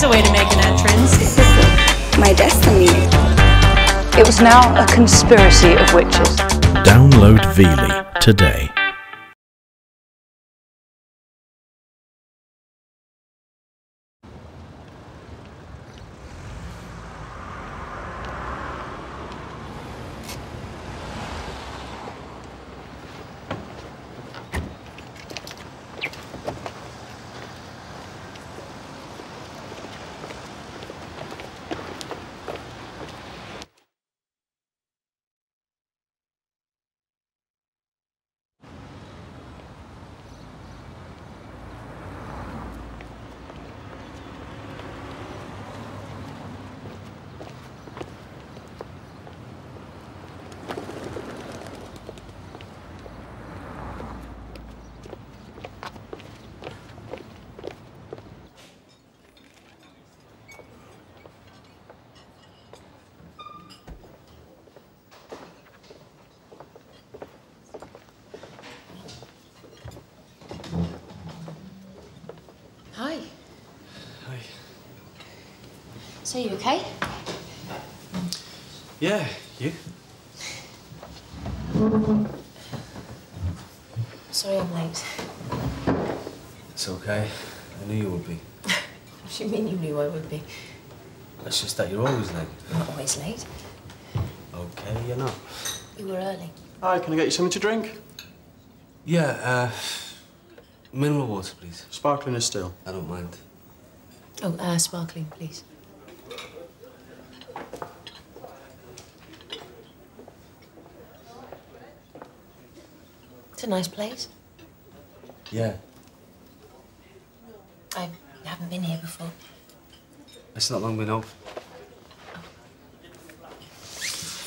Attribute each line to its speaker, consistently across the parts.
Speaker 1: There's a way to make an entrance.
Speaker 2: My destiny.
Speaker 3: It was now a conspiracy of witches.
Speaker 4: Download Veely today.
Speaker 5: Hi.
Speaker 6: Hi.
Speaker 5: So you okay?
Speaker 6: Yeah, you?
Speaker 5: Sorry I'm late.
Speaker 6: It's okay. I knew you would be.
Speaker 5: What do you mean you knew I would be?
Speaker 6: It's just that you're always late.
Speaker 5: I'm not always late.
Speaker 6: Okay, you're not.
Speaker 5: You were early.
Speaker 7: Hi, can I get you something to drink?
Speaker 6: Yeah, uh, mineral water, please.
Speaker 7: Sparkling is still.
Speaker 6: I don't mind.
Speaker 5: Oh, uh, sparkling, please. It's a nice place.
Speaker 6: Yeah,
Speaker 5: I haven't been here before.
Speaker 6: it's not long been open.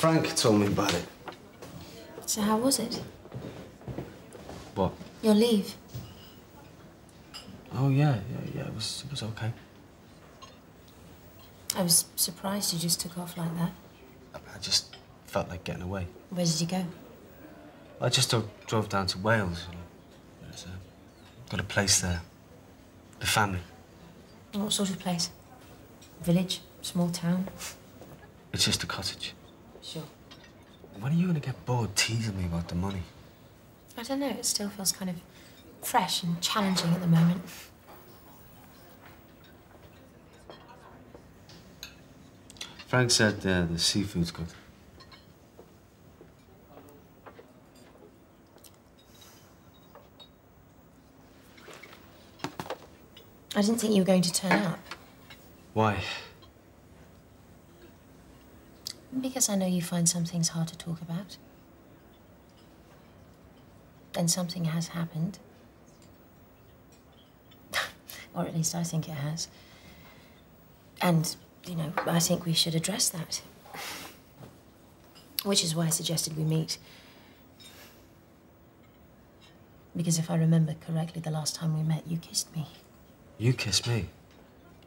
Speaker 6: Frank told me about it.
Speaker 5: So how was it?
Speaker 6: What?
Speaker 5: Your leave?
Speaker 6: Oh yeah, yeah, yeah. It was, it was okay.
Speaker 5: I was surprised you just took off like that.
Speaker 6: I, just felt like getting away.
Speaker 5: Where did you go?
Speaker 6: I just drove down to Wales. There's, uh, got a place there. The family.
Speaker 5: What sort of place? Village? Small town?
Speaker 6: It's just a cottage.
Speaker 5: Sure.
Speaker 6: When are you gonna get bored teasing me about the money?
Speaker 5: I don't know, it still feels kind of fresh and challenging at the moment.
Speaker 6: Frank said uh, the seafood's good.
Speaker 5: I didn't think you were going to turn up.
Speaker 6: Why?
Speaker 5: Because I know you find some things hard to talk about. And something has happened. or at least I think it has. And, you know, I think we should address that. Which is why I suggested we meet. Because if I remember correctly, the last time we met, you kissed me.
Speaker 6: You kissed me.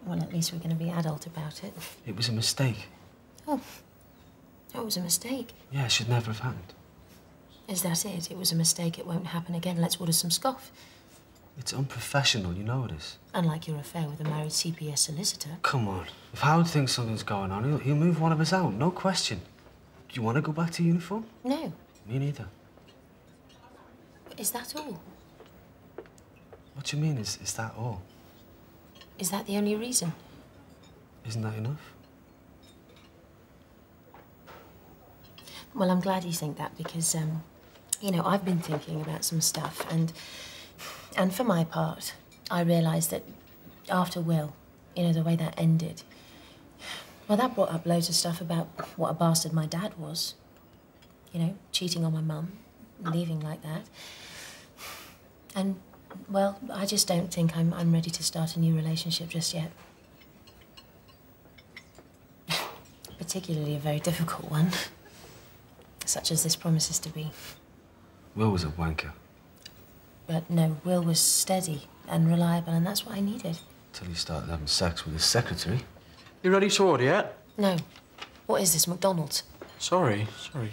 Speaker 5: Well, at least we're going to be adult about it.
Speaker 6: It was a mistake.
Speaker 5: Oh, that was a mistake.
Speaker 6: Yeah, it should never have happened.
Speaker 5: Is that it? It was a mistake. It won't happen again. Let's order some scoff.
Speaker 6: It's unprofessional, you know it is.
Speaker 5: Unlike your affair with a married CPS solicitor.
Speaker 6: Come on. If Howard thinks something's going on, he'll, he'll move one of us out, no question. Do you want to go back to uniform?
Speaker 5: No.
Speaker 6: Me neither.
Speaker 5: Is that all?
Speaker 6: What do you mean, is, is that all?
Speaker 5: Is that the only reason?
Speaker 6: Isn't that enough?
Speaker 5: Well, I'm glad you think that because, um, you know, I've been thinking about some stuff, and and for my part, I realised that after Will, you know, the way that ended, well, that brought up loads of stuff about what a bastard my dad was. You know, cheating on my mum, leaving like that, and well, I just don't think I'm I'm ready to start a new relationship just yet. Particularly a very difficult one such as this promises to be.
Speaker 6: Will was a wanker.
Speaker 5: But no, Will was steady and reliable, and that's what I needed.
Speaker 6: Till he started having sex with his secretary.
Speaker 7: You ready to order yet?
Speaker 5: No. What is this, McDonald's?
Speaker 7: Sorry, sorry.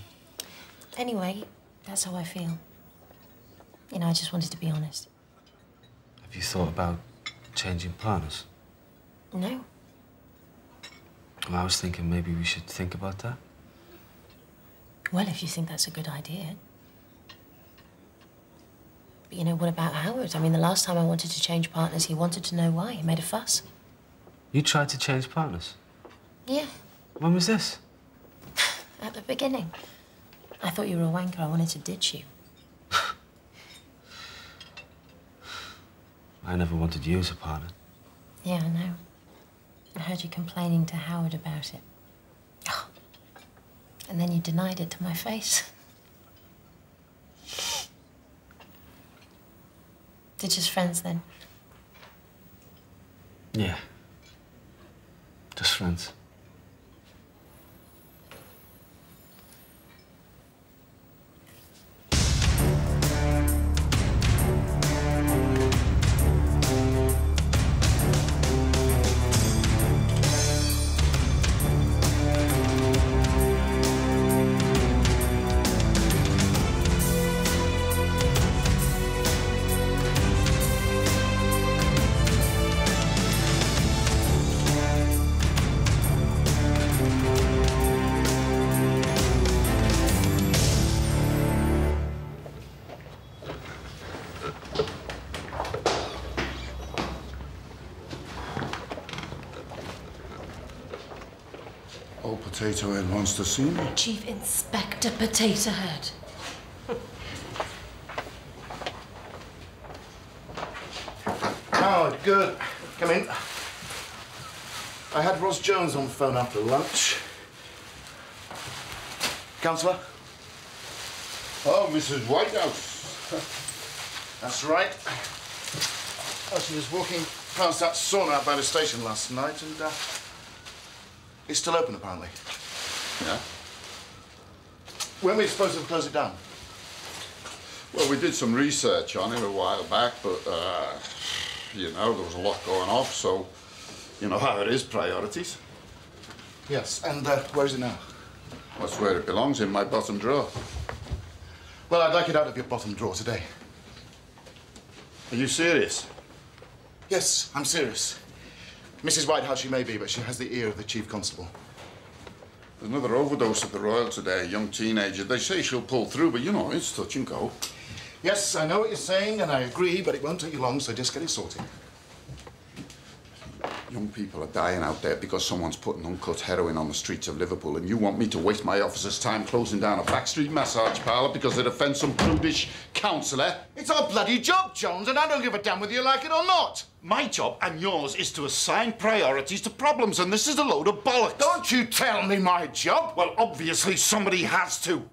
Speaker 5: Anyway, that's how I feel. You know, I just wanted to be honest.
Speaker 6: Have you thought about changing partners?
Speaker 5: No,
Speaker 6: Well, I was thinking maybe we should think about that.
Speaker 5: Well, if you think that's a good idea. But you know, what about Howard? I mean, the last time I wanted to change partners, he wanted to know why. He made a fuss.
Speaker 6: You tried to change partners.
Speaker 5: Yeah,
Speaker 6: When was this?
Speaker 5: at the beginning. I thought you were a wanker. I wanted to ditch you.
Speaker 6: I never wanted you as a partner.
Speaker 5: Yeah, I know. I heard you complaining to Howard about it. And then you denied it to my face. They're just friends then.
Speaker 6: Yeah. Just friends.
Speaker 1: Potato Head wants to see me.
Speaker 5: Chief Inspector Potato Head.
Speaker 1: Oh, good. Come in. I had Ross Jones on the phone after lunch. Councillor?
Speaker 8: Oh, Mrs. Whitehouse.
Speaker 1: That's right. Oh, she was walking past that sauna out by the station last night and, uh, it's still open apparently.
Speaker 8: Yeah?
Speaker 1: When were we supposed to close it down?
Speaker 8: Well, we did some research on it a while back, but, uh, you know, there was a lot going off, so you know how it is, priorities.
Speaker 1: Yes, and uh, where is it now?
Speaker 8: That's where it belongs, in my bottom drawer.
Speaker 1: Well, I'd like it out of your bottom drawer today.
Speaker 8: Are you serious?
Speaker 1: Yes, I'm serious. Mrs. Whitehouse she may be, but she has the ear of the chief constable.
Speaker 8: There's another overdose at the Royal today, a young teenager. They say she'll pull through, but you know, it's touch and go.
Speaker 1: Yes, I know what you're saying, and I agree, but it won't take you long, so just get it sorted.
Speaker 8: Young people are dying out there because someone's putting uncut heroin on the streets of Liverpool, and you want me to waste my officer's time closing down a backstreet massage parlour because it offends some prudish councillor?
Speaker 1: It's our bloody job, Jones, and I don't give a damn whether you like it or not.
Speaker 8: My job and yours is to assign priorities to problems, and this is a load of bollocks.
Speaker 1: Don't you tell me my job.
Speaker 8: Well, obviously somebody has to.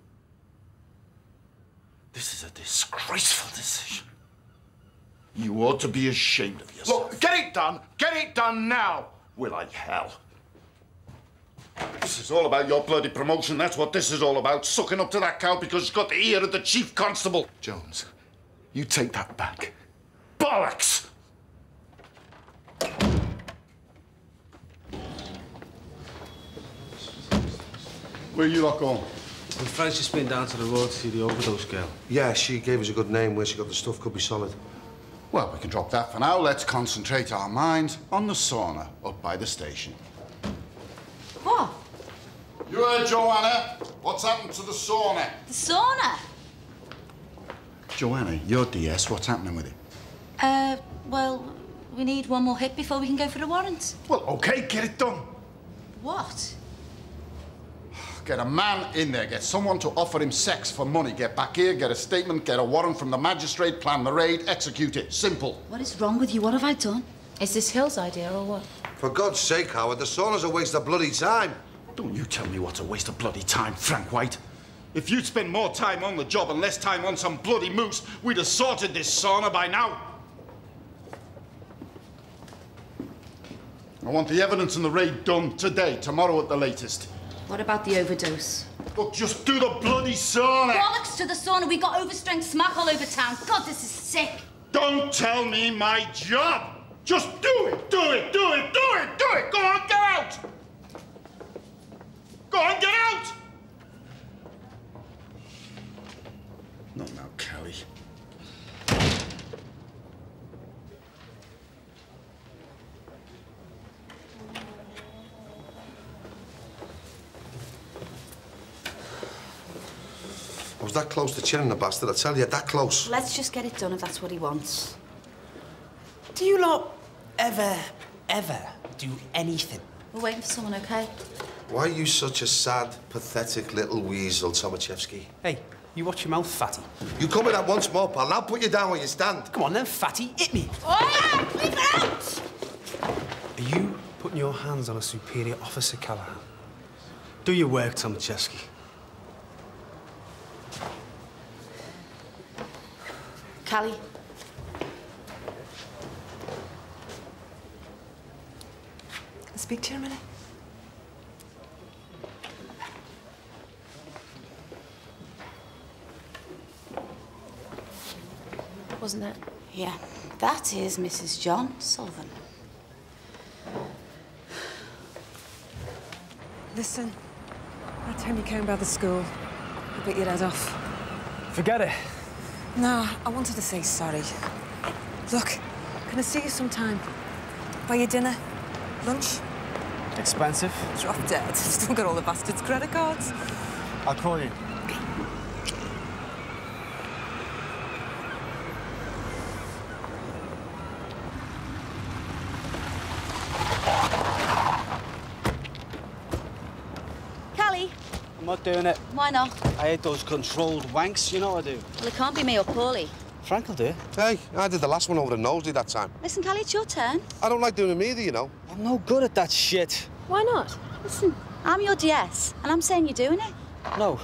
Speaker 8: This is a disgraceful decision. You ought to be ashamed of yourself.
Speaker 1: Look, get it done. Get it done now.
Speaker 8: Will I hell? This is all about your bloody promotion. That's what this is all about. Sucking up to that cow because she's got the ear of the chief constable.
Speaker 1: Jones, you take that back.
Speaker 8: Bollocks! Where are you lot going?
Speaker 6: Well, Frank's just been down to the road to see the overdose girl.
Speaker 9: Yeah, she gave us a good name. Where she got the stuff could be solid.
Speaker 8: Well, we can drop that for now. Let's concentrate our minds on the sauna up by the station.
Speaker 10: What?
Speaker 8: You heard Joanna? What's happened to the sauna?
Speaker 10: The sauna?
Speaker 8: Joanna, your DS, what's happening with it?
Speaker 10: Uh, well, we need one more hit before we can go for the warrant.
Speaker 8: Well, okay, get it done.
Speaker 10: What?
Speaker 8: Get a man in there, get someone to offer him sex for money. Get back here, get a statement, get a warrant from the magistrate, plan the raid, execute it. Simple.
Speaker 10: What is wrong with you? What have I done?
Speaker 5: Is this Hill's idea or what?
Speaker 9: For God's sake, Howard, the sauna's a waste of bloody time.
Speaker 8: Don't you tell me what's a waste of bloody time, Frank White. If you'd spend more time on the job and less time on some bloody moose, we'd have sorted this sauna by now. I want the evidence in the raid done today, tomorrow at the latest.
Speaker 10: What about the overdose?
Speaker 8: Look, just do the bloody sauna!
Speaker 10: Bollocks to the sauna. We got overstrength smack all over town. God, this is sick.
Speaker 8: Don't tell me my job! Just do it, do it, do it, do it, do it! Go on, get out! Go on, get out! Not now, Kelly.
Speaker 11: That close to chinning the bastard, I tell you, that close.
Speaker 10: Let's just get it done if that's what he wants.
Speaker 12: Do you lot ever, ever do anything?
Speaker 10: We're waiting for someone, okay?
Speaker 11: Why are you such a sad, pathetic little weasel, Tomaszewski?
Speaker 12: Hey, you watch your mouth, fatty.
Speaker 11: You come with that once more, pal, and I'll put you down where you stand.
Speaker 12: Come on then, fatty, hit me.
Speaker 10: Oh, leave it out!
Speaker 13: Are you putting your hands on a superior officer, Callaghan? Do your work, Tomaszewski.
Speaker 10: Callie,
Speaker 14: Can I speak to you in a minute?
Speaker 5: Wasn't that?
Speaker 10: yeah, that is Mrs. John Sullivan.
Speaker 14: Listen, that time you came by the school, I bit your head off.
Speaker 13: Forget it.
Speaker 14: No, I wanted to say sorry. Look, can I see you sometime? Buy you dinner? Lunch?
Speaker 13: Expensive.
Speaker 14: Drop dead. Still got all the bastards' credit cards.
Speaker 13: I'll call you.
Speaker 10: Callie,
Speaker 6: I'm not doing it.
Speaker 10: why not?
Speaker 6: I hate those controlled wanks, you know what I do.
Speaker 10: Well, it can't be me or Paulie.
Speaker 6: Frank will do it.
Speaker 11: Hey, I did the last one over the Knowsley that time.
Speaker 10: Listen, Callie, it's your turn.
Speaker 11: I don't like doing them either, you know.
Speaker 6: I'm no good at that shit.
Speaker 5: Why not?
Speaker 10: Listen, I'm your DS, and I'm saying you're doing it.
Speaker 6: No,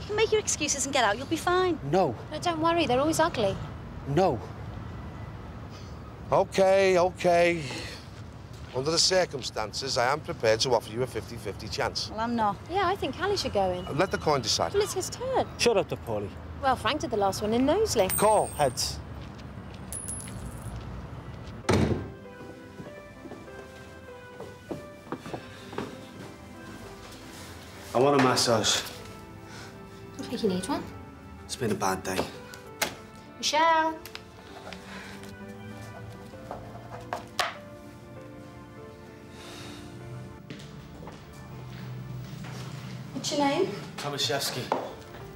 Speaker 10: You can make your excuses and get out. You'll be fine.
Speaker 6: no,
Speaker 5: No, don't worry, they're always ugly.
Speaker 6: no.
Speaker 11: Okay, okay. Under the circumstances, I am prepared to offer you a 50-50 chance.
Speaker 10: Well, I'm not.
Speaker 5: Yeah, I think Callie should go in.
Speaker 11: Uh, let the coin decide.
Speaker 5: Well, it's his turn.
Speaker 6: Shut up, De Pauli.
Speaker 5: Well, Frank did the last one in Knowsley.
Speaker 6: Call heads.
Speaker 13: I want a massage.
Speaker 5: I think you need one.
Speaker 13: It's been a bad day.
Speaker 5: Michelle.
Speaker 15: What's your name?
Speaker 13: Tomaszewski.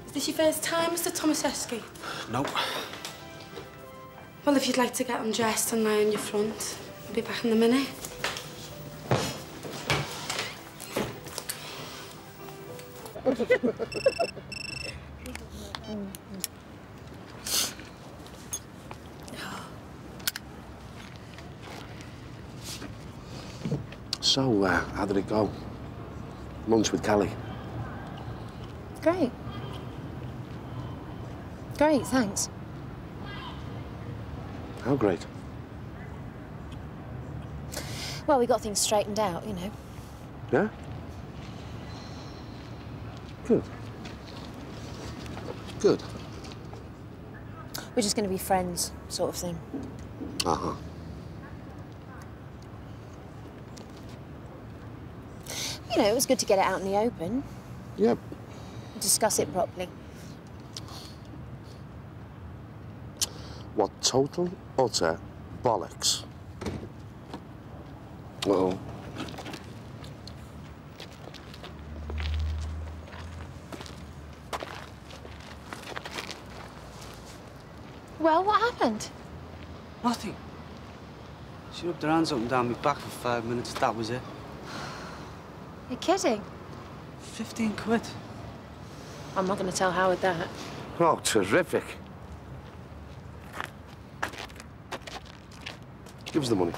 Speaker 15: Is this your first time, Mr. Tomaszewski?
Speaker 13: Nope.
Speaker 15: Well, if you'd like to get undressed and lie on your front, I'll be back in a minute.
Speaker 11: So, uh, how did it go? Lunch with Callie.
Speaker 5: Great. Great, thanks.
Speaker 11: How great.
Speaker 5: Well, we got things straightened out, you know.
Speaker 11: Yeah? Good. Good.
Speaker 5: We're just going to be friends, sort of thing.
Speaker 11: Uh-huh.
Speaker 5: You know, it was good to get it out in the open,
Speaker 11: Yep.
Speaker 5: Discuss it properly.
Speaker 11: What total, utter bollocks. Uh-oh.
Speaker 5: Well, what happened?
Speaker 6: Nothing. She rubbed her hands up and down my back for five minutes. That was it.
Speaker 5: You're kidding.
Speaker 6: Fifteen quid.
Speaker 5: I'm not going to tell Howard that.
Speaker 11: Oh, terrific. Give us the money.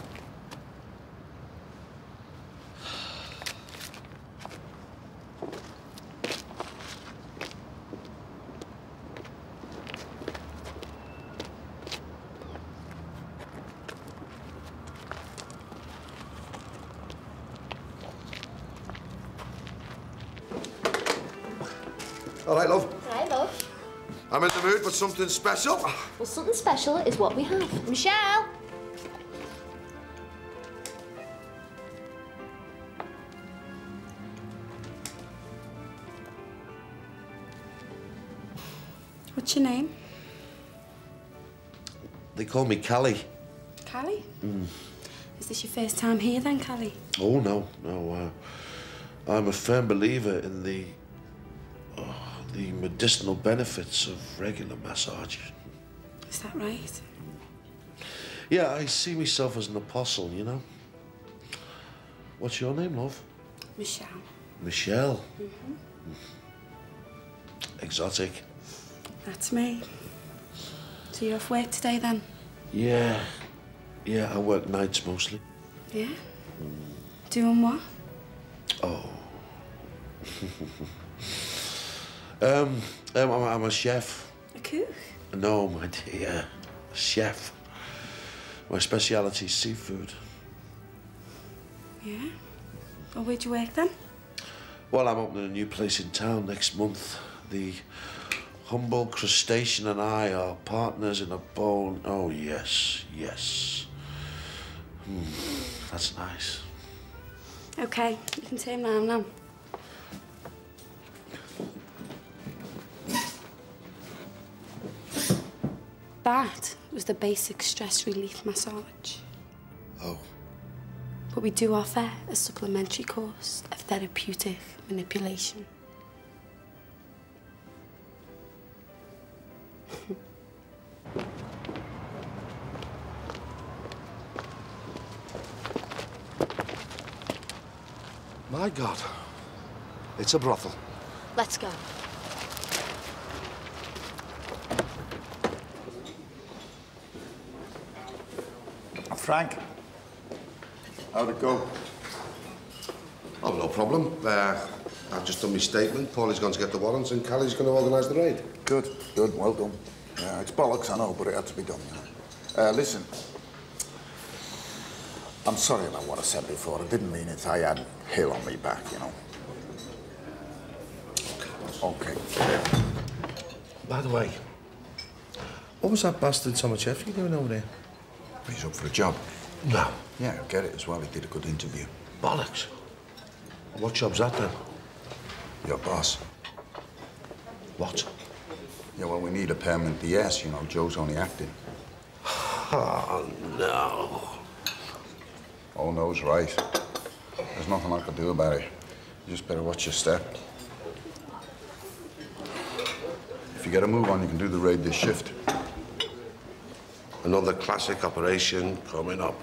Speaker 11: Something special.
Speaker 5: Well, something special is what we have. Michelle!
Speaker 15: What's your name?
Speaker 11: They call me Callie.
Speaker 15: Callie?
Speaker 11: Mm.
Speaker 15: Is this your first time here then, Callie?
Speaker 11: Oh, no, no. Uh, I'm a firm believer in the,
Speaker 9: the medicinal benefits of regular massage.
Speaker 15: Is that right?
Speaker 9: Yeah, I see myself as an apostle, you know. What's your name, love?
Speaker 15: Michelle.
Speaker 9: Michelle.
Speaker 15: Mm -hmm.
Speaker 9: Exotic.
Speaker 15: That's me. So you're off work today then?
Speaker 9: Yeah. Yeah, I work nights mostly.
Speaker 15: Yeah? Doing what?
Speaker 9: Oh. um, um I'm, I'm a chef.
Speaker 15: A cook?
Speaker 9: No, my dear. A chef. My speciality is seafood.
Speaker 15: Yeah? Well, where'd you work then?
Speaker 9: Well, I'm opening a new place in town next month. The humble crustacean and I are partners in a bone. Oh, yes, yes. Hmm, that's nice.
Speaker 15: Okay, you can turn round now. That was the basic stress relief massage.
Speaker 9: Oh.
Speaker 15: But we do offer a supplementary course of therapeutic manipulation.
Speaker 9: My God. It's a brothel.
Speaker 10: Let's go.
Speaker 8: Frank, how'd it go?
Speaker 9: Oh, no problem. Uh, I've just done my statement. Paulie's going to get the warrants and Callie's going to organise the raid.
Speaker 8: Good, good, well done. Yeah, it's bollocks, I know, but it had to be done. Uh, listen, I'm sorry about what I said before. I didn't mean it. I had Hill on me back, you know. Okay.
Speaker 9: By the way, what was that bastard Tomaszewski doing over there?
Speaker 8: He's up for a job.
Speaker 9: No.
Speaker 8: Yeah, get it as well. He did a good interview.
Speaker 9: Bollocks. What job's that then?
Speaker 8: Your boss.
Speaker 9: What?
Speaker 8: Yeah, well, we need a permanent DS, you know. Jo's only acting.
Speaker 9: Oh, no.
Speaker 8: Oh, no's right. There's nothing I can do about it. You just better watch your step. If you get a move on, you can do the raid this shift.
Speaker 9: Another classic operation coming up.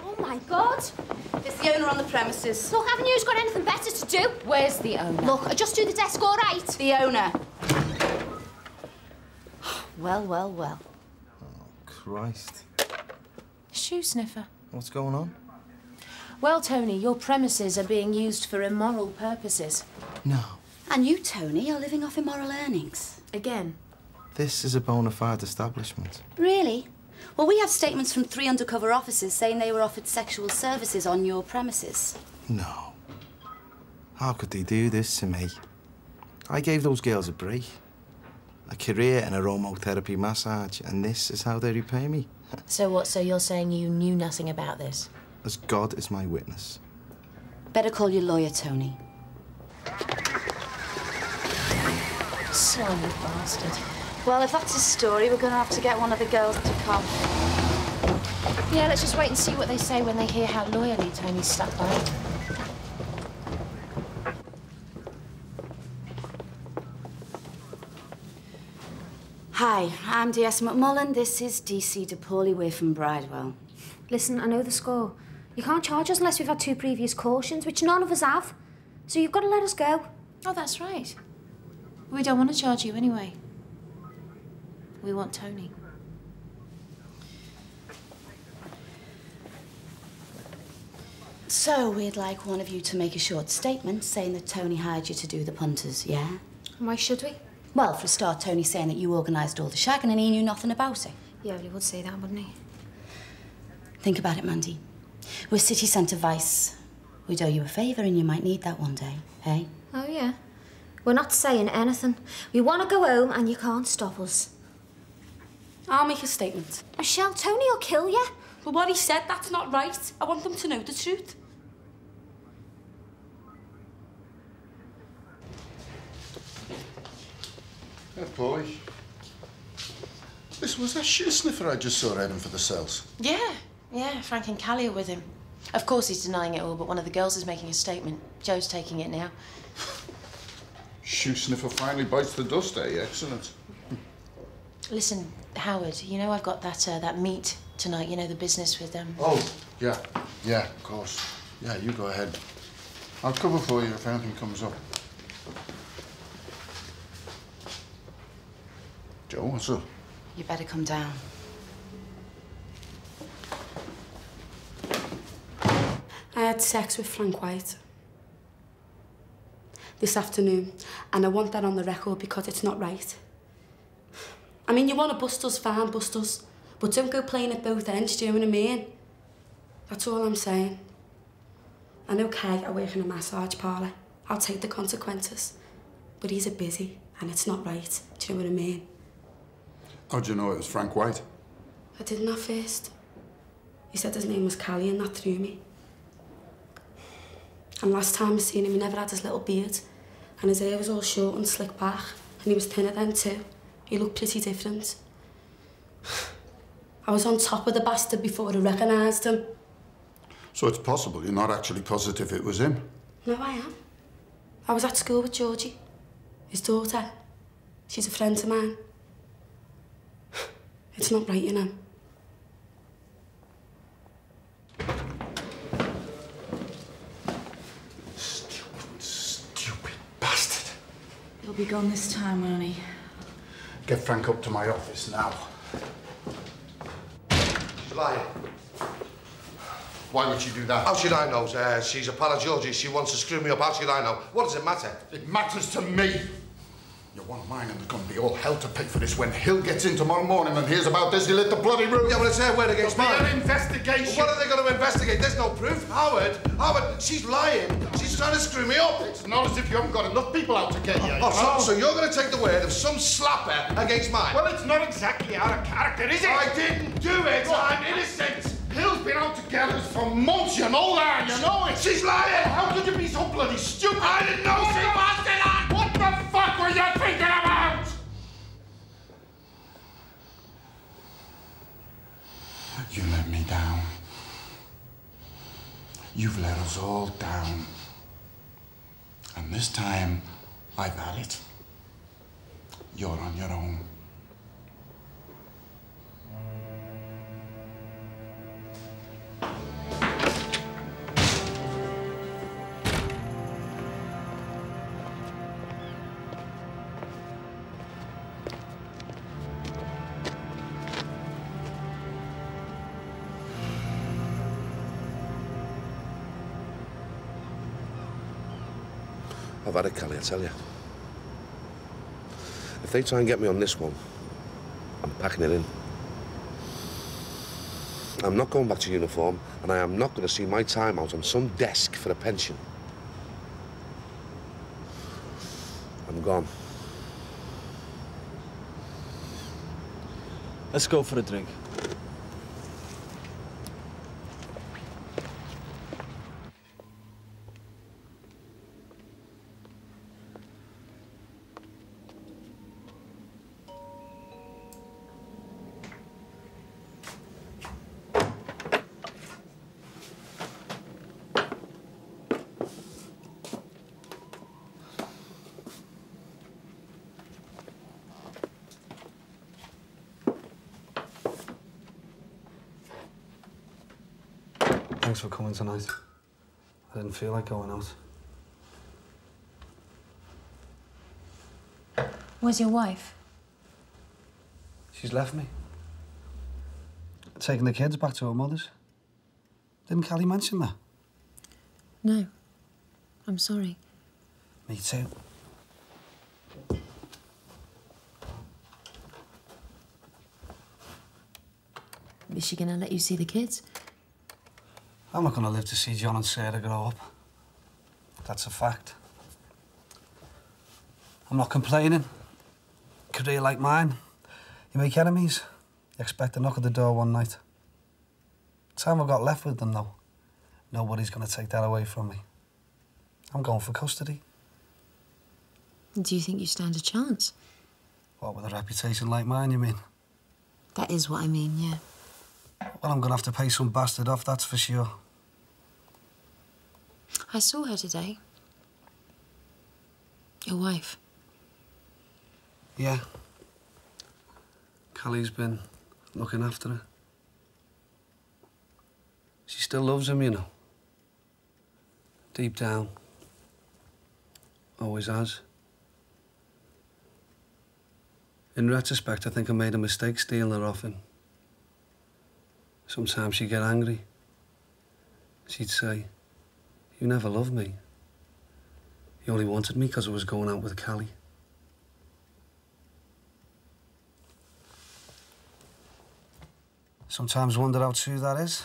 Speaker 16: Oh my god!
Speaker 10: It's the owner on the premises.
Speaker 16: Look, haven't you got anything better to do?
Speaker 10: Where's the owner?
Speaker 16: Look, I just do the desk all right.
Speaker 10: The owner. Well, well, well.
Speaker 6: Oh, Christ.
Speaker 5: Shoe sniffer.
Speaker 6: What's going on?
Speaker 5: Well, Tony, your premises are being used for immoral purposes.
Speaker 6: No.
Speaker 10: And you, Tony, are living off immoral earnings.
Speaker 5: Again.
Speaker 6: This is a bona fide establishment.
Speaker 10: Really? Well, we have statements from three undercover officers saying they were offered sexual services on your premises.
Speaker 6: No. How could they do this to me? I gave those girls a break. A career in aromatherapy massage, and this is how they repay me.
Speaker 5: So what? So you're saying you knew nothing about this?
Speaker 6: As God is my witness.
Speaker 10: Better call your lawyer, Tony.
Speaker 5: Slimy bastard.
Speaker 10: Well, if that's his story, we're going to have to get one of the girls to come.
Speaker 5: Yeah, let's just wait and see what they say when they hear how loyally Tony's stuck by
Speaker 10: Hi, I'm DS McMullen. This is DC De Pauli. We're from Bridewell.
Speaker 16: Listen, I know the score. You can't charge us unless we've had two previous cautions, which none of us have. So you've got to let us go.
Speaker 5: Oh, that's right. We don't want to charge you anyway. We want Tony.
Speaker 10: So, we'd like one of you to make a short statement saying that Tony hired you to do the punters, yeah?
Speaker 16: Why should we?
Speaker 10: Well, for a start, Tony's saying that you organised all the shagging and he knew nothing about it.
Speaker 16: Yeah, well, he would say that, wouldn't he?
Speaker 10: Think about it, Mandy. We're city centre vice. We'd owe you a favour and you might need that one day, hey?
Speaker 16: Oh, yeah. We're not saying anything. We want to go home and you can't stop us.
Speaker 10: I'll make a statement.
Speaker 16: Michelle, Tony will kill you.
Speaker 10: But what he said, that's not right. I want them to know the truth.
Speaker 8: Boy. This was that shoe sniffer I just saw heading for the cells.
Speaker 5: Yeah, yeah, Frank and Callie are with him. Of course he's denying it all, but one of the girls is making a statement. Jo's taking it now.
Speaker 8: Shoe sniffer finally bites the dust, eh? Excellent.
Speaker 5: Listen, Howard, you know I've got that uh, that meet tonight, you know, the business with them.
Speaker 8: Oh, yeah. Yeah, of course. Yeah, you go ahead. I'll cover for you if anything comes up. Jo, what's up?
Speaker 10: You better come down.
Speaker 15: I had sex with Frank White this afternoon, and I want that on the record because it's not right. I mean, you want to bust us, fine, bust us, but don't go playing at both ends, do you know what I mean? That's all I'm saying. And okay, I work in a massage parlour. I'll take the consequences. But he's a busy, and it's not right. Do you know what I mean?
Speaker 8: How'd you know it was Frank White?
Speaker 15: I didn't at first. He said his name was Callie and that threw me. And last time I seen him, he never had his little beard. And his hair was all short and slick back. And he was thinner then too. He looked pretty different. I was on top of the bastard before I recognised him.
Speaker 8: So it's possible you're not actually positive it was him?
Speaker 15: No, I am. I was at school with Georgie, his daughter. She's a friend of mine. It's not right, you know.
Speaker 8: Stupid stupid bastard.
Speaker 10: He'll be gone this time, won't he?
Speaker 8: Get Frank up to my office now.
Speaker 11: She's lying.
Speaker 8: Why would she do that?
Speaker 11: How should I know? Uh, she's a pal of Georgie's. She wants to screw me up. How should I know? What does it matter?
Speaker 8: It matters to me. You're one of mine and there's going to be all hell to pay for this. When Hill gets in tomorrow morning and hears about this, he'll hit the bloody roof.
Speaker 11: Yeah, well, it's her word against mine.
Speaker 8: an investigation.
Speaker 11: Well, what are they going to investigate? There's no proof. Howard, Howard, she's lying. She's trying to screw me up.
Speaker 8: It's not as if you haven't got enough people out to get you.
Speaker 11: Oh, so, so you're going to take the word of some slapper against mine?
Speaker 8: Well, it's not exactly out of character, is it?
Speaker 11: I didn't do it.
Speaker 8: I'm innocent. Hill's been out to get us for months, you know that, you know it.
Speaker 11: She's lying.
Speaker 8: How could you be so bloody stupid?
Speaker 11: I didn't know she
Speaker 8: was were you thinking about? You let me down. You've let us all down. And this time, I've had it. You're on your own.
Speaker 11: I've had it, Kelly, I tell you. If they try and get me on this one, I'm packing it in. I'm not going back to uniform, and I am not going to see my time out on some desk for a pension. I'm gone.
Speaker 17: Let's go for a drink. For coming tonight. I didn't feel like going out.
Speaker 5: Where's your wife?
Speaker 17: She's left me. Taking the kids back to her mother's. Didn't Callie mention that?
Speaker 5: No. I'm sorry.
Speaker 17: Me too.
Speaker 5: Is she gonna let you see the kids?
Speaker 17: I'm not going to live to see John and Sarah grow up. That's a fact. I'm not complaining. Career like mine. You make enemies, you expect a knock at the door one night. Time I've got left with them, though, nobody's going to take that away from me. I'm going for custody.
Speaker 5: Do you think you stand a chance?
Speaker 17: What, with a reputation like mine, you mean?
Speaker 5: That is what I mean, yeah.
Speaker 17: Well, I'm gonna have to pay some bastard off, that's for sure.
Speaker 5: I saw her today. Your wife.
Speaker 17: Yeah. Callie's been looking after her. She still loves him, you know. Deep down. Always has. In retrospect, I think I made a mistake stealing her off him. Sometimes she'd get angry. She'd say, You never loved me. You only wanted me because I was going out with Callie. Sometimes wonder how true that is.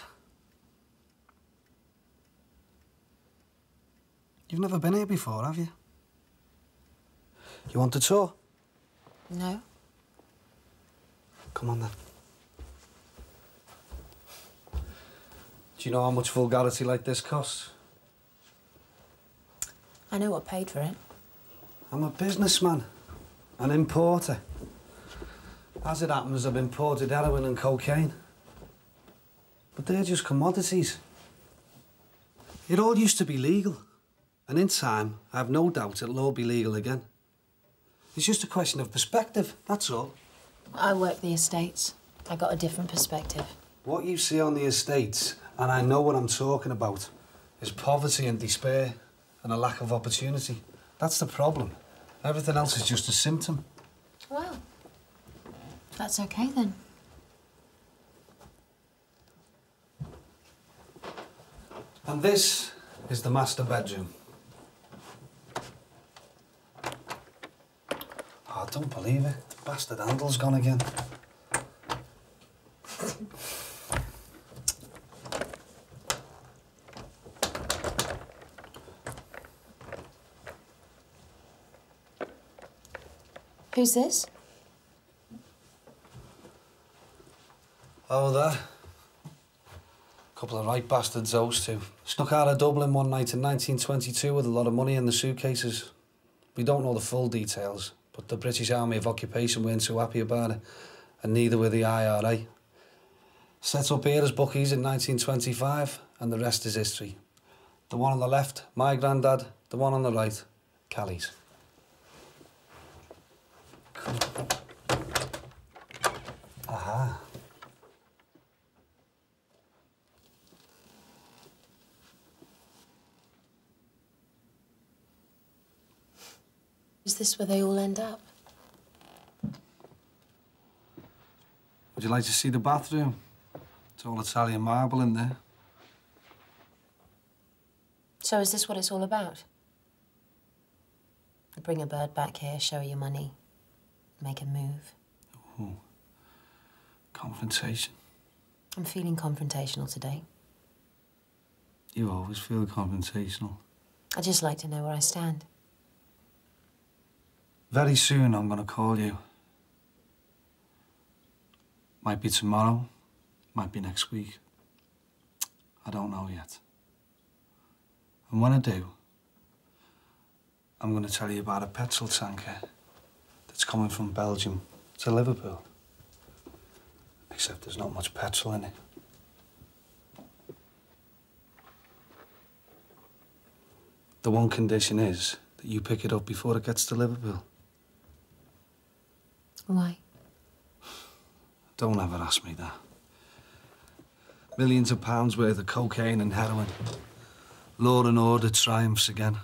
Speaker 17: You've never been here before, have you? You want a tour?
Speaker 5: No.
Speaker 17: Come on then. Do you know how much vulgarity like this costs?
Speaker 5: I know what paid for it.
Speaker 17: I'm a businessman, an importer. As it happens, I've imported heroin and cocaine. But they're just commodities. It all used to be legal. And in time, I have no doubt it'll all be legal again. It's just a question of perspective, that's all.
Speaker 5: I work the estates. I got a different perspective.
Speaker 17: What you see on the estates, and I know what I'm talking about, is poverty and despair and a lack of opportunity. That's the problem. Everything else is just a symptom.
Speaker 5: Well, that's okay then.
Speaker 17: And this is the master bedroom. Oh, I don't believe it. The bastard handle's gone again.
Speaker 5: Who's this?
Speaker 17: Oh, there. A couple of right bastards, those two. Snuck out of Dublin one night in 1922 with a lot of money in the suitcases. We don't know the full details, but the British Army of Occupation weren't too happy about it, and neither were the IRA. Set up here as bookies in 1925, and the rest is history. The one on the left, my granddad. The one on the right, Callie's. Aha.
Speaker 5: Is this where they all end up?
Speaker 17: Would you like to see the bathroom? It's all Italian marble in there.
Speaker 5: So is this what it's all about? Bring a bird back here, show her your money, make a move.
Speaker 17: Ooh. Confrontation.
Speaker 5: I'm feeling confrontational today.
Speaker 17: You always feel confrontational.
Speaker 5: I'd just like to know where I stand.
Speaker 17: Very soon I'm gonna call you. Might be tomorrow, might be next week. I don't know yet. And when I do, I'm gonna tell you about a petrol tanker that's coming from Belgium to Liverpool. Except there's not much petrol in it. The one condition is that you pick it up before it gets to Liverpool.
Speaker 5: Why?
Speaker 17: Don't ever ask me that. Millions of pounds worth of cocaine and heroin. Law and order triumphs again.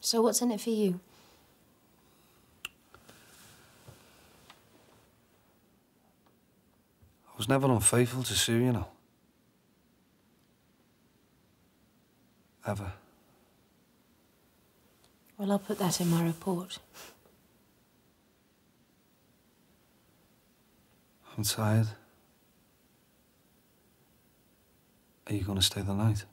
Speaker 5: So what's in it for you?
Speaker 17: I was never unfaithful to Sue, you know. Ever.
Speaker 5: Well, I'll put that in my report.
Speaker 17: I'm tired. Are you going to stay the night?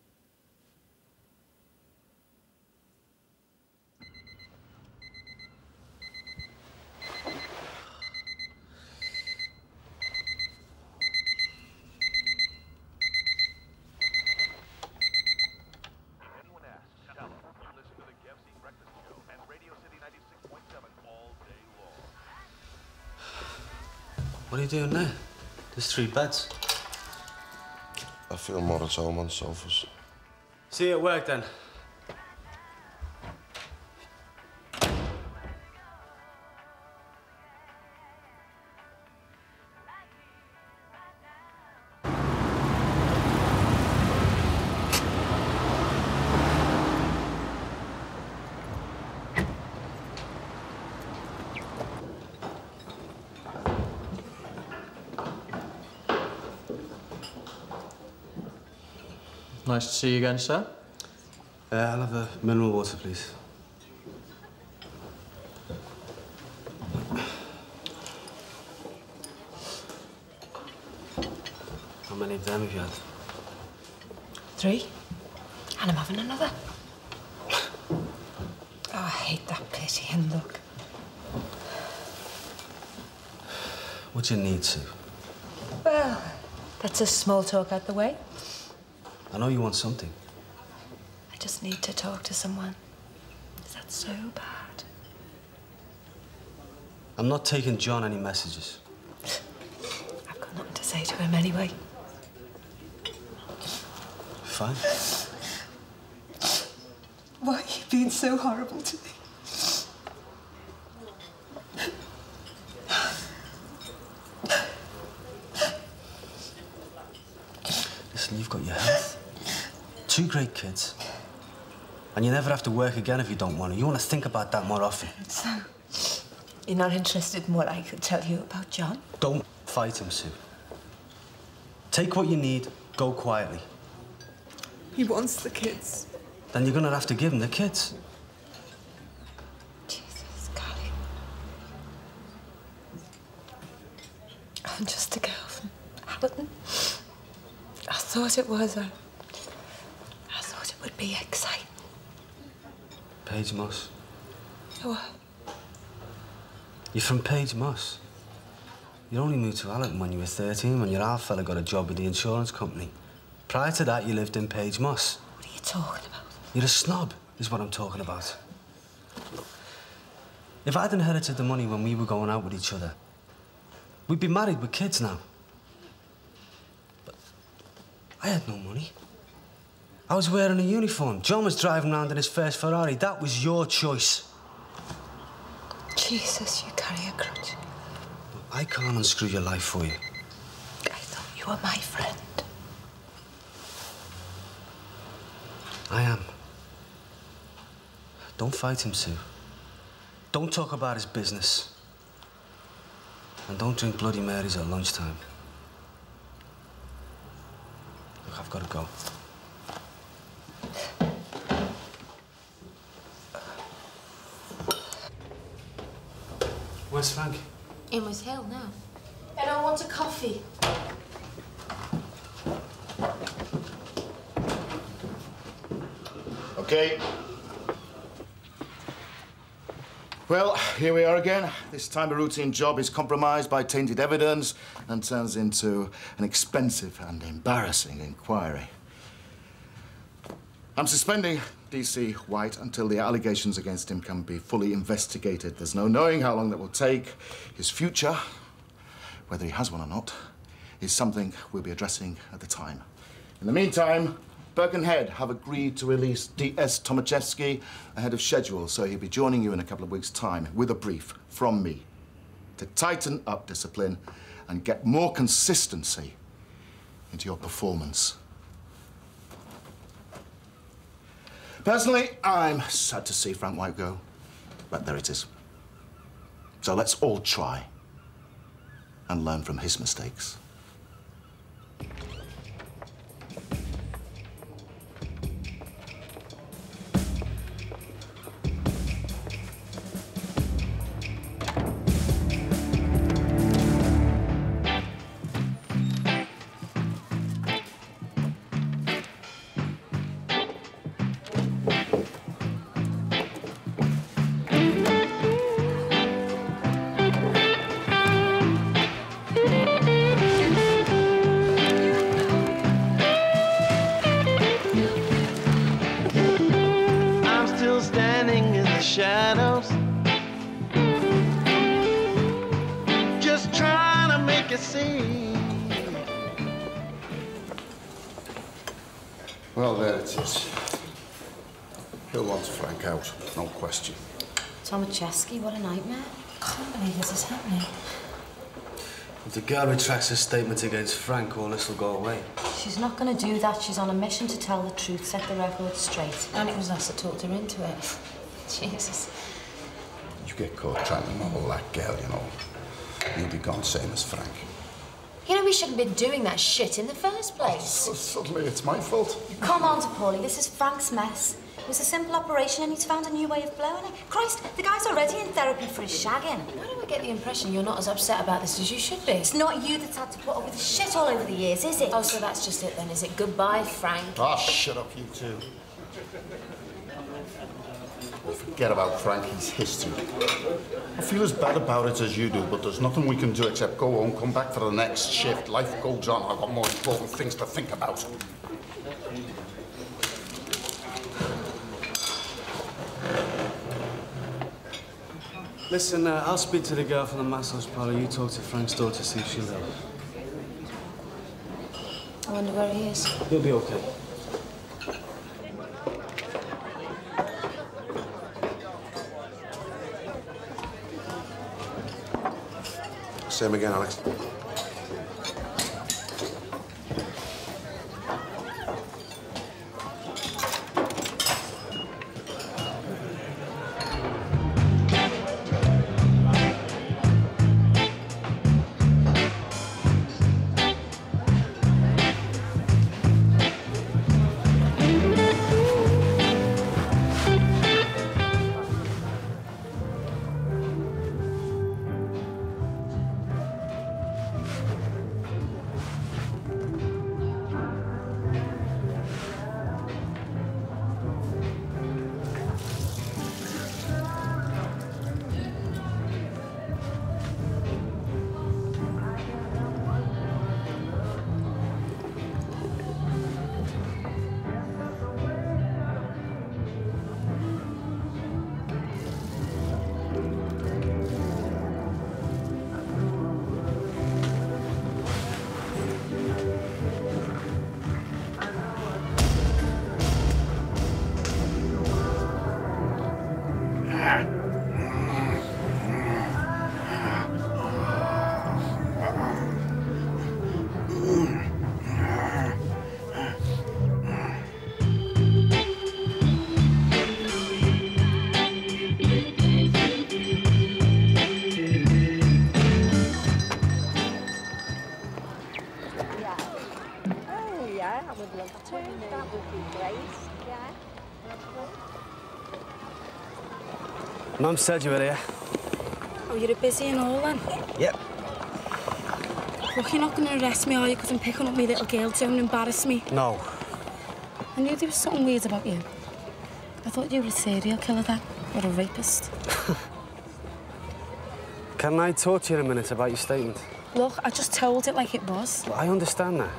Speaker 6: Doing there? There's three beds.
Speaker 9: I feel more at home on sofas.
Speaker 6: See you at work then.
Speaker 7: Nice to see you again, sir.
Speaker 6: Uh, I'll have a mineral water, please. How many of them have you had?
Speaker 14: Three. And I'm having another. Oh, I hate that pity and look.
Speaker 6: What do you need to?
Speaker 14: Well, that's a small talk out the way.
Speaker 6: I know you want something.
Speaker 14: I just need to talk to someone. Is that so bad?
Speaker 6: I'm not taking John any messages.
Speaker 14: I've got nothing to say to him anyway.
Speaker 6: Fine.
Speaker 14: Why are you being so horrible to me?
Speaker 6: Listen, you've got your health. Two great kids. And you never have to work again if you don't want to. You want to think about that more often.
Speaker 14: So, you're not interested in what I could tell you about John?
Speaker 6: Don't fight him, Sue. Take what you need, go quietly.
Speaker 18: He wants the kids.
Speaker 6: Then you're going to have to give him the kids.
Speaker 14: Jesus, Golly. I'm just a girl from Hamilton. I thought it was. I, I thought it would be exciting.
Speaker 6: Page Moss.
Speaker 14: What?
Speaker 6: You're from Page Moss. You only moved to Allerton when you were 13, when your half fella got a job with the insurance company. Prior to that, you lived in Page Moss.
Speaker 14: What are you talking about?
Speaker 6: You're a snob, is what I'm talking about. Look, If I'd inherited the money when we were going out with each other, we'd be married with kids now. But I had no money. I was wearing a uniform. John was driving around in his first Ferrari. That was your choice.
Speaker 14: Jesus, you carry a crutch.
Speaker 6: I can't unscrew your life for you.
Speaker 14: I thought you were my friend.
Speaker 6: I am. Don't fight him, Sue. Don't talk about his business. And don't drink Bloody Marys at lunchtime. Look, I've got to go. Where's Frank?
Speaker 14: In was hell now. And I don't want a coffee.
Speaker 1: Okay. Well, here we are again. This time a routine job is compromised by tainted evidence and turns into an expensive and embarrassing inquiry. I'm suspending DC White until the allegations against him can be fully investigated. There's no knowing how long that will take. His future, whether he has one or not, is something we'll be addressing at the time. In the meantime, Birkenhead have agreed to release D.S. Tomaszewski ahead of schedule, so he'll be joining you in a couple of weeks' time with a brief from me to tighten up discipline and get more consistency into your performance. Personally, I'm sad to see Frank White go, but there it is. So let's all try and learn from his mistakes.
Speaker 10: Tomaszewski, what a nightmare.
Speaker 5: I can't believe this is happening.
Speaker 6: If the girl retracts her statement against Frank, all this will go away.
Speaker 10: She's not going to do that. She's on a mission to tell the truth, set the record straight.
Speaker 5: And it was us that talked her into it. Jesus.
Speaker 8: You get caught trying to muddle that girl, you know. You'll be gone same as Frank.
Speaker 5: You know, we shouldn't have been doing that shit in the first place.
Speaker 8: So suddenly it's my fault.
Speaker 10: Come on, Paulie, this is Frank's mess. It was a simple operation and he's found a new way of blowing it. Christ, the guy's already in therapy for his shagging.
Speaker 5: How do I get the impression you're not as upset about this as you should be?
Speaker 10: It's not you that's had to put up with shit all over the years, is it?
Speaker 5: Oh, so that's just it then, is it? Goodbye, Frank.
Speaker 8: Ah, shut up, you two. Forget about Frankie's history. I feel as bad about it as you do, but there's nothing we can do except go home, come back for the next shift. Life goes on. I've got more important things to think about.
Speaker 6: Listen, uh, I'll speak to the girl from the massage parlour. You talk to Frank's daughter, to see if she'll help.
Speaker 5: I wonder where he is.
Speaker 6: He'll be okay.
Speaker 9: Same again, Alex.
Speaker 6: Mum said you were here.
Speaker 15: Oh, you're busy and all then?
Speaker 6: Yep.
Speaker 15: Look, you're not going to arrest me, are you? Because I'm picking up my little girl. Don't embarrass me.
Speaker 6: No.
Speaker 15: I knew there was something weird about you. I thought you were a serial killer then, or a rapist.
Speaker 6: Can I talk to you in a minute about your statement?
Speaker 15: Look, I just told it like it was.
Speaker 6: Well, I understand that.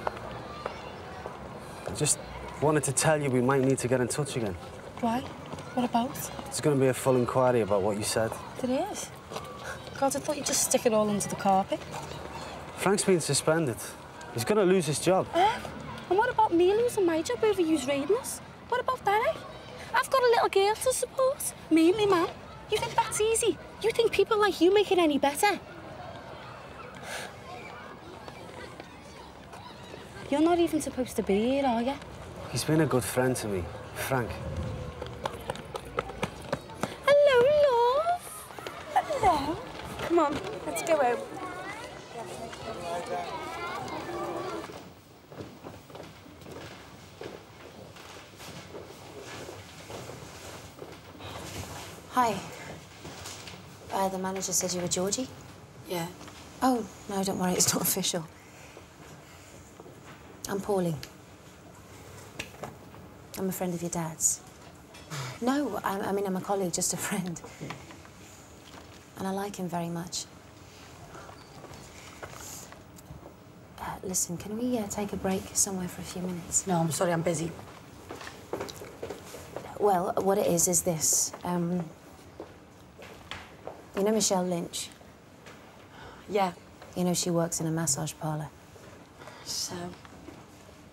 Speaker 6: I just wanted to tell you we might need to get in touch again.
Speaker 15: Why? What about?
Speaker 6: It's going to be a full inquiry about what you said.
Speaker 15: It is. God, I thought you'd just stick it all under the carpet.
Speaker 6: Frank's been suspended. He's going to lose his job.
Speaker 15: Eh? And what about me losing my job over you raiding us? What about that, eh? I've got a little girl to support. Me and my man. You think that's easy? You think people like you make it any better? You're not even supposed to be here, are you?
Speaker 6: He's been a good friend to me, Frank.
Speaker 15: On, let's go out.
Speaker 5: Hi. Uh, the manager said you were Georgie?
Speaker 15: Yeah.
Speaker 5: Oh, no, don't worry, it's not official. I'm Pauline. I'm a friend of your dad's. No, I, I mean, I'm a colleague, just a friend. And I like him very much. Uh, listen, can we uh, take a break somewhere for a few minutes?
Speaker 15: No, I'm sorry, I'm busy.
Speaker 5: Well, what it is is this. Um, you know Michelle Lynch?
Speaker 15: Yeah.
Speaker 5: You know, she works in a massage parlor.
Speaker 19: So?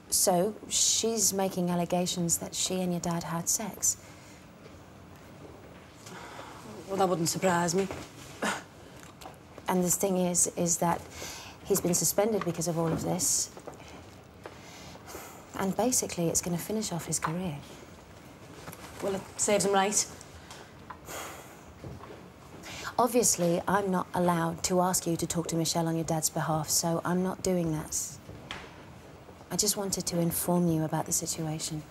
Speaker 5: So, she's making allegations that she and your dad had sex.
Speaker 19: Well, that wouldn't surprise me.
Speaker 5: And the thing is, is that he's been suspended because of all of this. And basically, it's going to finish off his career.
Speaker 19: Well, it saves him right.
Speaker 5: Obviously, I'm not allowed to ask you to talk to Michelle on your dad's behalf, so I'm not doing that. I just wanted to inform you about the situation.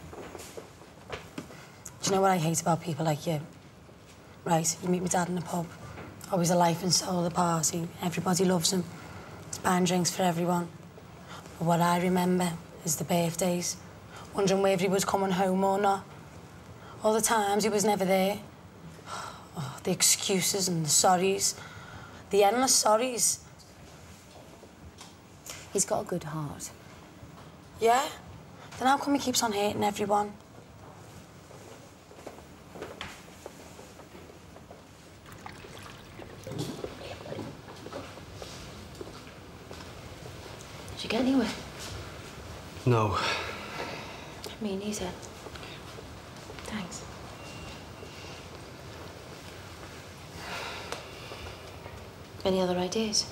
Speaker 19: Do you know what I hate about people like you? Right, you meet my dad in the pub. Always the life and soul of the party. Everybody loves him. He's buying drinks for everyone. But what I remember is the birthdays. Wondering whether he was coming home or not. All the times he was never there. Oh, the excuses and the sorries. The endless sorries.
Speaker 5: He's got a good heart.
Speaker 19: Yeah? Then how come he keeps on hating everyone?
Speaker 5: You get anywhere?
Speaker 6: No.
Speaker 5: Me neither. Thanks. Any other ideas?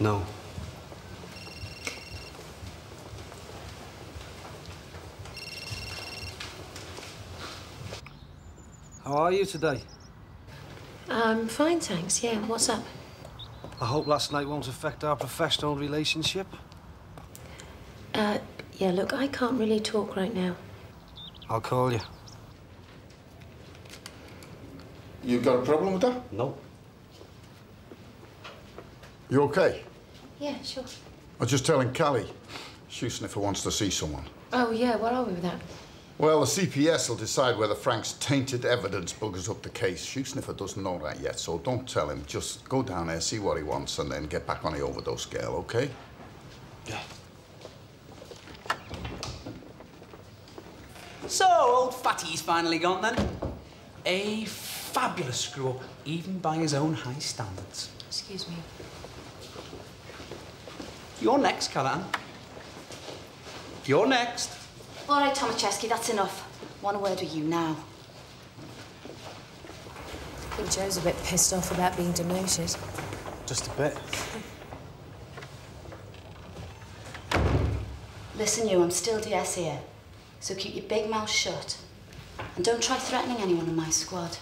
Speaker 6: No. How are you today?
Speaker 5: Um, fine, thanks. Yeah, what's up?
Speaker 6: I hope last night won't affect our professional relationship.
Speaker 5: Uh, yeah, look, I can't really talk right now.
Speaker 6: I'll call you.
Speaker 8: You got a problem with that?
Speaker 6: No.
Speaker 8: You okay?
Speaker 5: Yeah, sure.
Speaker 8: I was just telling Callie. Shoe sniffer wants to see someone.
Speaker 5: Oh, yeah, what are we with that?
Speaker 8: Well, the CPS will decide whether Frank's tainted evidence buggers up the case. Shoe sniffer doesn't know that yet, so don't tell him. Just go down there, see what he wants, and then get back on the overdose scale, okay?
Speaker 6: Yeah.
Speaker 12: So, old Fatty's finally gone then. A fabulous screw up, even by his own high standards.
Speaker 5: Excuse me.
Speaker 12: You're next, Callaghan. You're next.
Speaker 10: All right, Tomaszewski, that's enough. One word with you now.
Speaker 5: I think Jo's a bit pissed off about being demoted.
Speaker 6: Just a bit.
Speaker 10: Listen, you, I'm still DS here. So keep your big mouth shut. And don't try threatening anyone in my squad.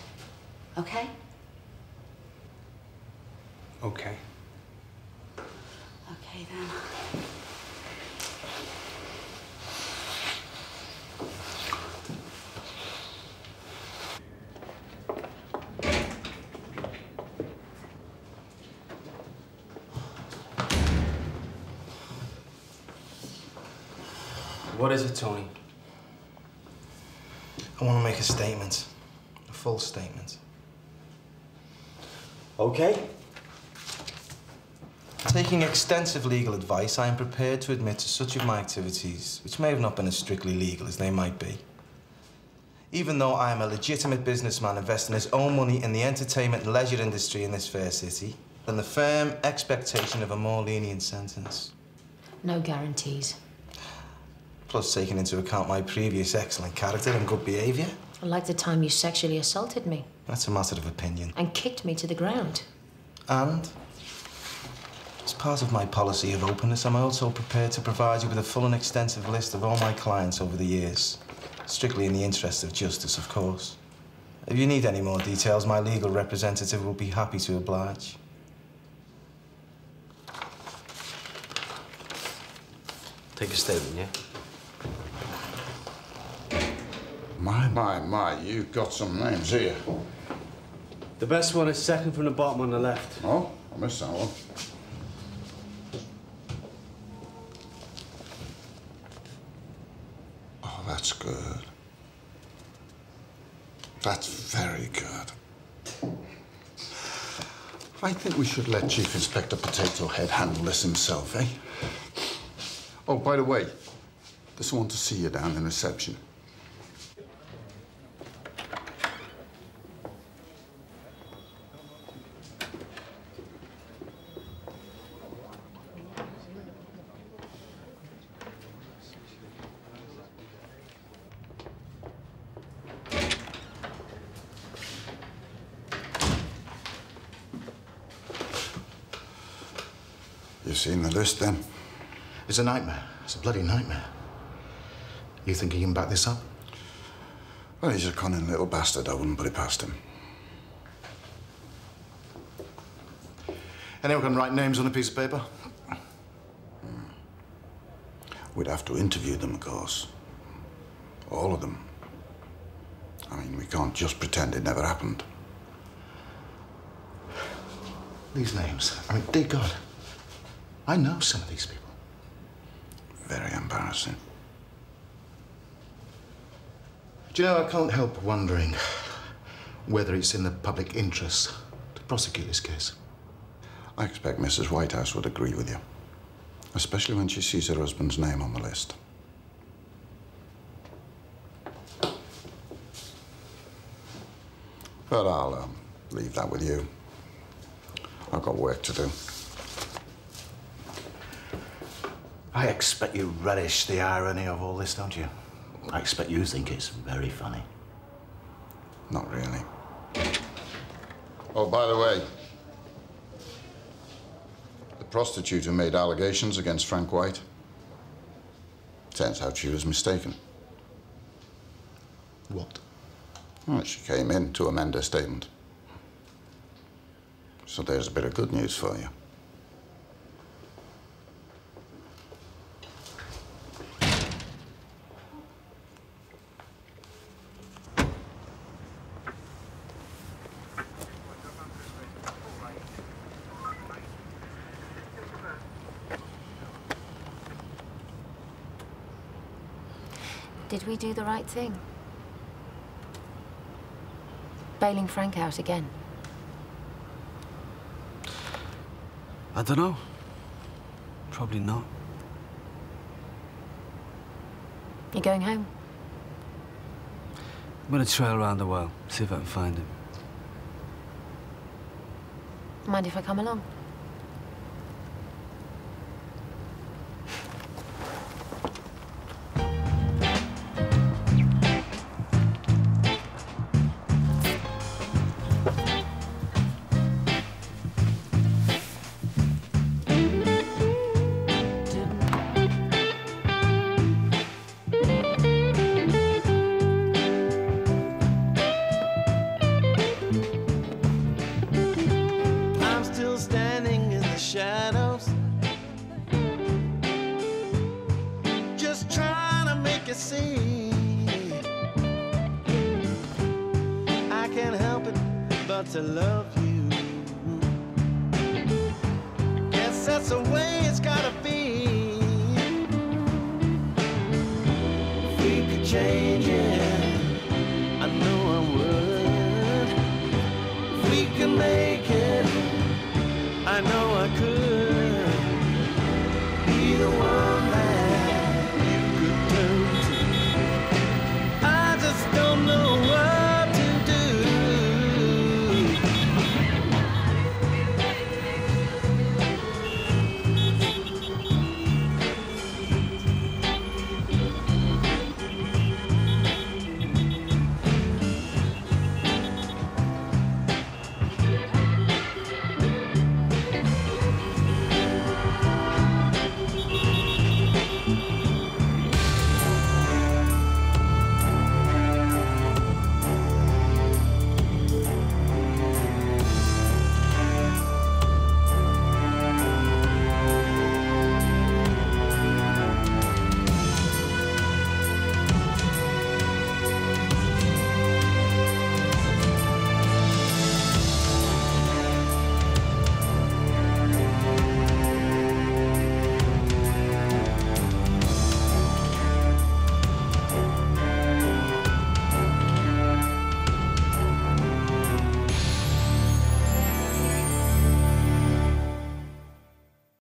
Speaker 10: Okay?
Speaker 12: Okay.
Speaker 10: Okay, then.
Speaker 20: It, Tony? I want to make a statement. A full statement. Okay. Taking extensive legal advice, I am prepared to admit to such of my activities, which may have not been as strictly legal as they might be. Even though I am a legitimate businessman investing his own money in the entertainment and leisure industry in this fair city, than the firm expectation of a more lenient sentence.
Speaker 5: No guarantees.
Speaker 20: Plus taking into account my previous excellent character and good behaviour.
Speaker 5: I Like the time you sexually assaulted me
Speaker 20: That's a matter of opinion.
Speaker 5: and kicked me to the ground.
Speaker 20: And, as part of my policy of openness, I'm also prepared to provide you with a full and extensive list of all my clients over the years. Strictly in the interest of justice, of course. If you need any more details, my legal representative will be happy to oblige.
Speaker 6: Take a statement, yeah?
Speaker 8: My, my, my, you've got some names here.
Speaker 6: The best one is second from the bottom on the left.
Speaker 8: Oh, I missed that one. Oh, that's good. That's very good. I think we should let Chief Inspector Potato Head handle this himself, eh? Oh, by the way, there's someone to see you down in reception. You've seen the list then?
Speaker 1: It's a nightmare. It's a bloody nightmare. You think he can back this up?
Speaker 8: Well, he's a cunning little bastard. I wouldn't put it past him.
Speaker 1: Anyone can write names on a piece of paper? Hmm.
Speaker 8: We'd have to interview them, of course. All of them. I mean, we can't just pretend it never happened.
Speaker 1: These names. I mean, dear God. I know some of these people.
Speaker 8: Very embarrassing.
Speaker 1: Do you know, I can't help wondering whether it's in the public interest to prosecute this case.
Speaker 8: I expect Mrs. Whitehouse would agree with you. Especially when she sees her husband's name on the list. But I'll um, leave that with you. I've got work to do.
Speaker 1: I expect you relish the irony of all this, don't you? I expect you think it's very funny.
Speaker 8: Not really. Oh, by the way, the prostitute who made allegations against Frank White, turns out she was mistaken.
Speaker 1: What?
Speaker 8: Well, she came in to amend her statement. So there's a bit of good news for you.
Speaker 5: Did we do the right thing? Bailing Frank out again.
Speaker 17: I don't know. Probably not.
Speaker 5: You going home?
Speaker 17: I'm gonna trail around a while, see if I can find him.
Speaker 5: Mind if I come along?
Speaker 21: Guess that's